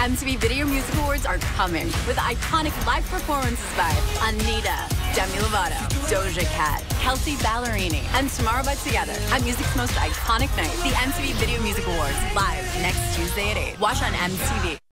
MTV Video Music Awards are coming with iconic live performances by Anitta, Demi Lovato, Doja Cat, Kelsea Ballerini, and Tomorrow X Together at music's most iconic night, the MTV Video Music Awards, live next Tuesday at 8. Watch on MTV.